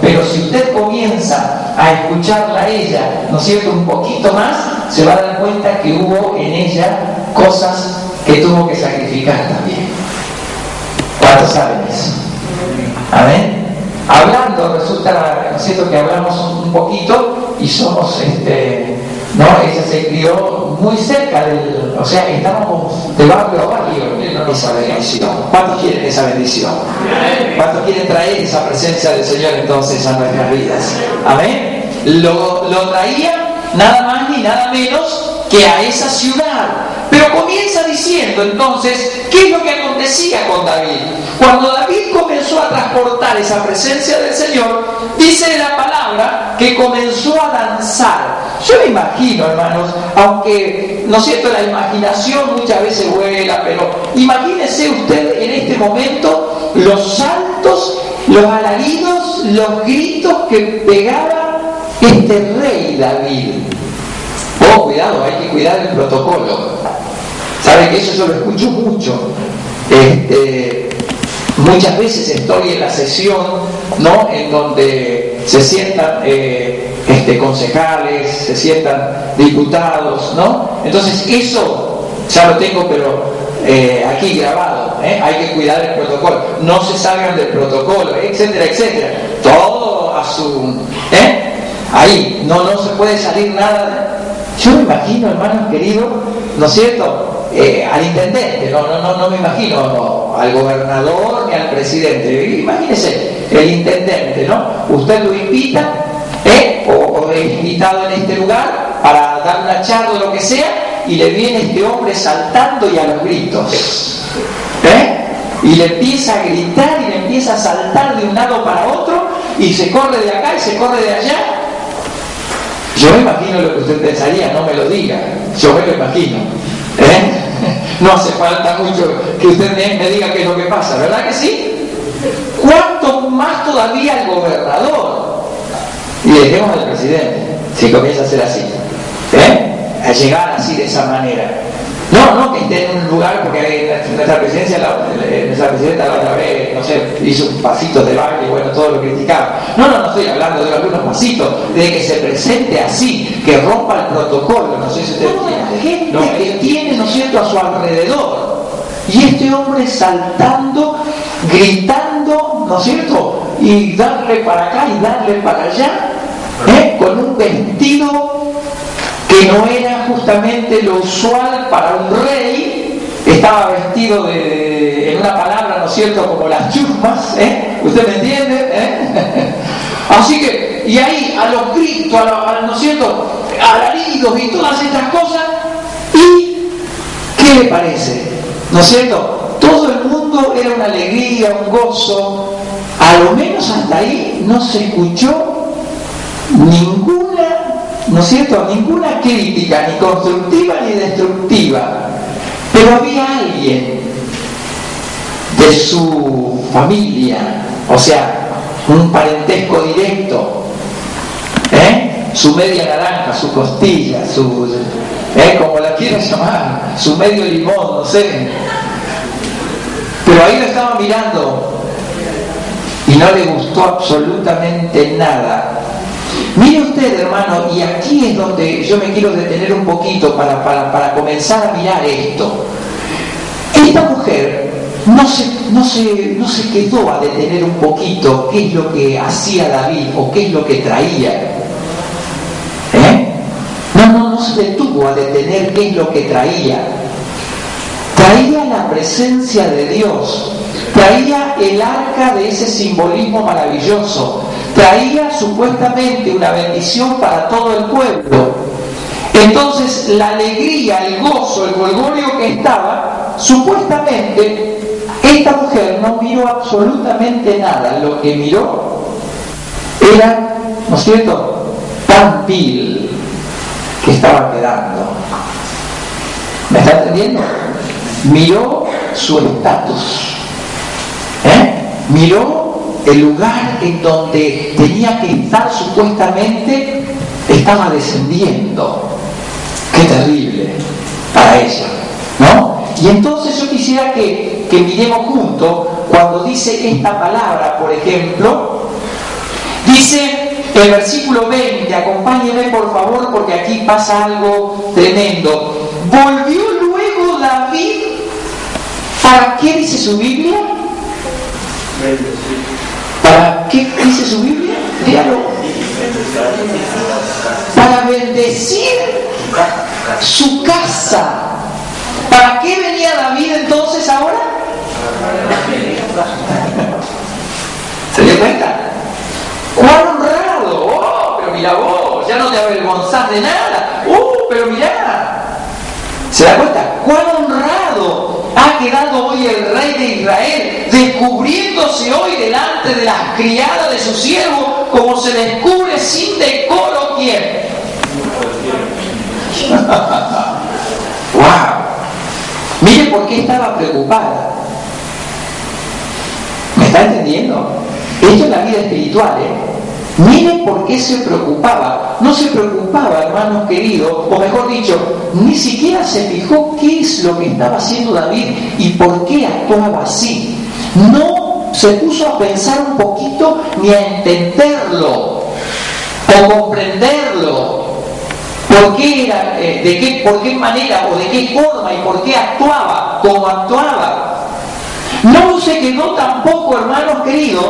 Pero si usted comienza a escucharla a ella, ¿no es cierto?, un poquito más, se va a dar cuenta que hubo en ella cosas que tuvo que sacrificar también. ¿Cuántos saben eso? Amén. Hablando, resulta, ¿no es cierto?, que hablamos un poquito y somos, este, ¿no? Ella se crió muy cerca del, o sea, estábamos de barrio a barrio esa bendición. ¿Cuántos quieren esa bendición? ¿Cuántos quieren traer esa presencia del Señor entonces a nuestras vidas? Amén. Lo, lo traía nada más ni nada menos que a esa ciudad. Pero comienza diciendo entonces, ¿qué es lo que acontecía con David? Cuando David esa presencia del Señor, dice la palabra que comenzó a danzar. Yo me imagino, hermanos, aunque, ¿no es cierto?, la imaginación muchas veces vuela, pero imagínese usted en este momento los saltos, los alaridos, los gritos que pegaba este rey David. Oh, cuidado, hay que cuidar el protocolo. ¿Sabe que eso yo lo escucho mucho? Este, muchas veces estoy en la sesión, ¿no? En donde se sientan eh, este, concejales, se sientan diputados, ¿no? Entonces eso ya lo tengo, pero eh, aquí grabado, ¿eh? hay que cuidar el protocolo, no se salgan del protocolo, etcétera, etcétera. Todo a su... ¿eh? Ahí, no, no se puede salir nada. Yo me imagino, hermanos queridos, ¿no es cierto? al intendente, no, no, no, no me imagino al gobernador ni al presidente. Imagínese el intendente, ¿no? Usted lo invita ¿eh? o, es invitado en este lugar para dar una charla o lo que sea, y le viene este hombre saltando y a los gritos. ¿eh? Y le empieza a gritar y le empieza a saltar de un lado para otro y se corre de acá y se corre de allá. Yo me imagino lo que usted pensaría, no me lo diga, yo me lo imagino. ¿eh? No hace falta mucho que usted me diga qué es lo que pasa, ¿verdad que sí? ¿Cuánto más todavía el gobernador? Y dejemos al presidente, si comienza a ser así. ¿eh? A llegar así de esa manera. No, no que esté en un lugar, porque nuestra presidencia, nuestra presidenta la otra vez, no sé, hizo pasitos de baile y bueno, todo lo criticaba. No, no, no estoy hablando de algunos pasitos, de que se presente así, que rompa el protocolo, no sé si usted entiende. Lo que tiene, ¿no es cierto?, a su alrededor. Y este hombre saltando, gritando, ¿no es cierto? Y darle para acá y darle para allá, ¿eh? con un vestido que no era justamente lo usual para un rey, estaba vestido de, en una palabra, ¿no es cierto?, como las chusmas, ¿eh? ¿Usted me entiende? ¿Eh? Así que, y ahí a los gritos, a, ¿no es cierto?, alaridos y todas estas cosas, ¿y qué le parece? ¿No es cierto? Todo el mundo era una alegría, un gozo, a lo menos hasta ahí no se escuchó ninguna, ¿no es cierto?, ninguna crítica, ni constructiva ni destructiva. Pero había alguien de su familia, o sea, un parentesco directo, ¿eh? su media naranja, su costilla, su, ¿eh? como la quieras llamar, su medio limón, no sé. Pero ahí lo estaba mirando y no le gustó absolutamente nada Mire usted, hermano, y aquí es donde yo me quiero detener un poquito para, comenzar a mirar esto. Esta mujer no se, no, no se quedó a detener un poquito qué es lo que hacía David o qué es lo que traía. ¿Eh? No, no, no se detuvo a detener qué es lo que traía. Traía la presencia de Dios, traía el arca de ese simbolismo maravilloso, traía supuestamente una bendición para todo el pueblo. Entonces la alegría, el gozo, el golgorio que estaba, supuestamente esta mujer no miró absolutamente nada. Lo que miró era, ¿no es cierto?, tan vil que estaba quedando. ¿Me está entendiendo? Miró su estatus. ¿eh? Miró el lugar en donde tenía que estar supuestamente estaba descendiendo. Qué terrible para ella, ¿no? Y entonces yo quisiera que, que miremos juntos cuando dice esta palabra, por ejemplo, Dice el versículo 20, acompáñenme por favor porque aquí pasa algo tremendo. Volvió luego David, ¿para qué dice su Biblia? ¿Para qué dice su Biblia? Dígalo. Para bendecir su casa. ¿Para qué venía David entonces ahora? ¿Se dio cuenta? ¡Cuán honrado! ¡Oh! Pero mira vos, ya no te avergonzás de nada. ¡Uh! Pero mira. ¿Se da cuenta? ¡Cuán honrado ha quedado hoy el rey de Israel, descubriéndose hoy delante de las criadas de su siervo, como se descubre sin decoro quién? ¡Wow! Mire por qué estaba preocupada. ¿Me está entendiendo? Esto es la vida espiritual, ¿eh? Mire por qué se preocupaba. No se preocupaba, hermanos queridos, o mejor dicho, ni siquiera se fijó qué es lo que estaba haciendo David y por qué actuaba así. No se puso a pensar un poquito ni a entenderlo o comprenderlo. ¿Por qué era, eh, de qué, por qué manera o de qué forma y por qué actuaba como actuaba? No se quedó tampoco, hermanos queridos,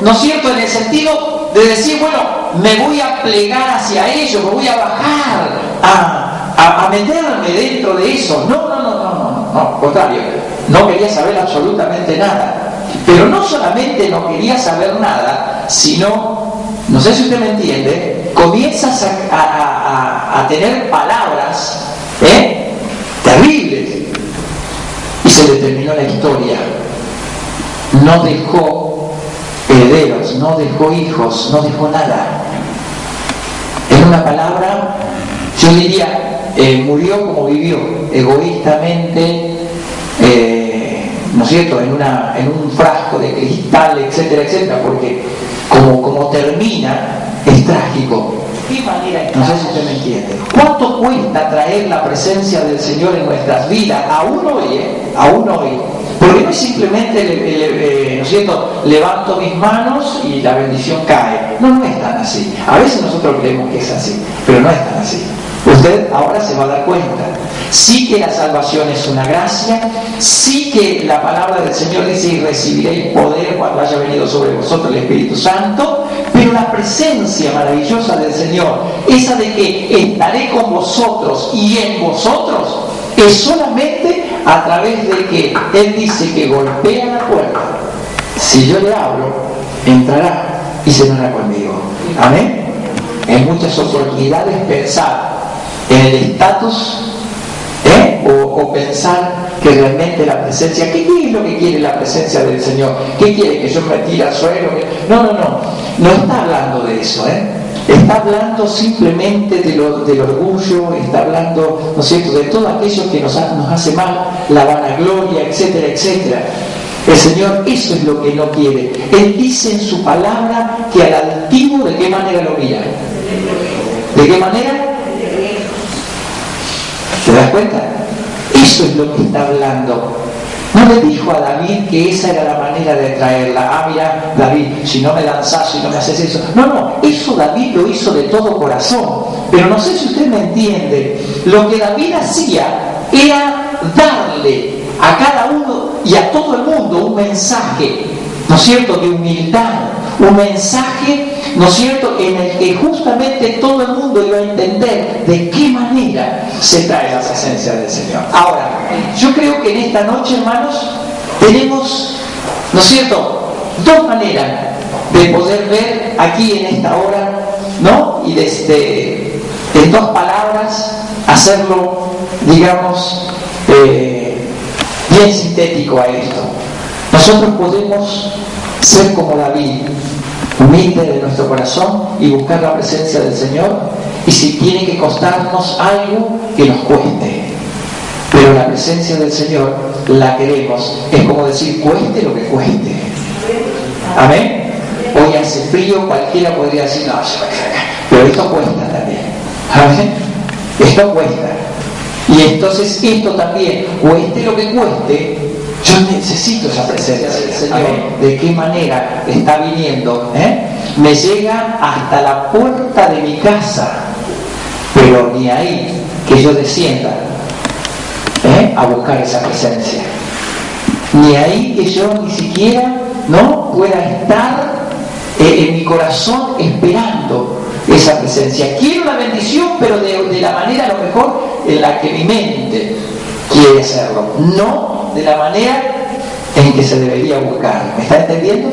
¿no es cierto?, en el sentido de decir, bueno, me voy a plegar hacia ellos, me voy a bajar, a, a, meterme dentro de eso. No, no, no, no, no, no, contrario, no quería saber absolutamente nada. Pero no solamente no quería saber nada, sino, no sé si usted me entiende, comienzas a, a tener palabras ¿eh? terribles y se le terminó la historia no dejó herederos, no dejó hijos, no dejó nada. En una palabra, yo diría, eh, murió como vivió, egoístamente, eh, ¿no es cierto?, en, una, en un frasco de cristal, etcétera, etcétera, porque como, como termina es trágico. No sé si usted me entiende. ¿Cuánto cuesta traer la presencia del Señor en nuestras vidas? Aún hoy, ¿eh? Aún hoy porque no es simplemente, eh, ¿no es cierto?, levanto mis manos y la bendición cae. No, no es tan así. A veces nosotros creemos que es así, pero no es tan así. Usted ahora se va a dar cuenta. Sí que la salvación es una gracia, sí que la palabra del Señor dice y recibiréis poder cuando haya venido sobre vosotros el Espíritu Santo, pero la presencia maravillosa del Señor, esa de que estaré con vosotros y en vosotros, es solamente a través de que Él dice que golpea la puerta. Si yo le abro, entrará y cenará conmigo. Amén. En muchas oportunidades pensar en el estatus ¿eh? o, pensar que realmente la presencia, ¿qué, es lo que quiere la presencia del Señor? ¿Qué quiere? ¿Que yo me tire suelo? No, no, no. No está hablando de eso. ¿eh? Está hablando simplemente de lo, del orgullo, está hablando, ¿no es cierto?, de todo aquello que nos, nos hace mal, la vanagloria, etcétera, etcétera. El Señor eso es lo que no quiere. Él dice en su palabra que al altivo de qué manera lo mira. ¿De qué manera? ¿Te das cuenta? Eso es lo que está hablando. No le dijo a David que esa era la manera de traerla. Ah, mira, David, si no me lanzas, si no me haces eso. No, no, eso David lo hizo de todo corazón. Pero no sé si usted me entiende. Lo que David hacía era darle a cada uno y a todo el mundo un mensaje, ¿no es cierto?, de humildad, un mensaje, ¿no es cierto?, en el que justamente todo el mundo iba a entender de qué manera se trae la presencia del Señor. Ahora, yo creo que en esta noche, hermanos, tenemos, ¿no es cierto?, dos maneras de poder ver aquí en esta hora, ¿no? Y desde, en dos palabras, hacerlo, digamos, eh, bien sintético a esto. Nosotros podemos ser como David, humilde de nuestro corazón y buscar la presencia del Señor. Y si tiene que costarnos algo, que nos cueste. Pero la presencia del Señor la queremos. Es como decir, cueste lo que cueste. Amén. Hoy hace frío, cualquiera podría decir, no, pero esto cuesta también. Amén. Esto cuesta. Y entonces esto también, cueste lo que cueste, Yo necesito esa presencia del Señor. ¿De qué manera está viniendo? ¿Eh? Me llega hasta la puerta de mi casa, pero ni ahí que yo descienda ¿eh? a buscar esa presencia. Ni ahí que yo ni siquiera no pueda estar eh, en mi corazón esperando esa presencia. Quiero la bendición, pero de, de la manera a lo mejor en la que mi mente quiere hacerlo, no de la manera en que se debería buscar. ¿Me está entendiendo?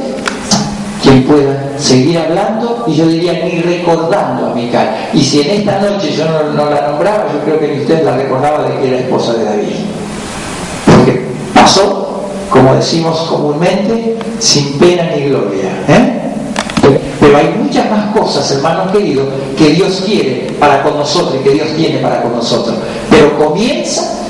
Quien pueda seguir hablando y yo diría ni recordando a Mical. Y si en esta noche yo no, la nombraba, yo creo que ni usted la recordaba de que era esposa de David. Porque pasó, como decimos comúnmente, sin pena ni gloria. ¿eh? Pero hay muchas más cosas, hermanos queridos, que Dios quiere para con nosotros y que Dios tiene para con nosotros. Pero comienza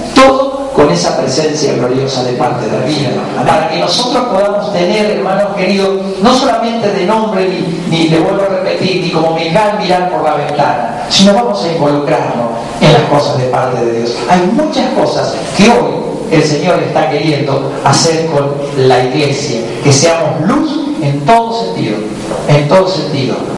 con esa presencia gloriosa de parte de Dios. Para que nosotros podamos tener, hermanos queridos, no solamente de nombre, ni, ni le vuelvo a repetir, ni como Miguel mirar por la ventana, sino vamos a involucrarnos en las cosas de parte de Dios. Hay muchas cosas que hoy el Señor está queriendo hacer con la iglesia, que seamos luz en todo sentido, en todo sentido.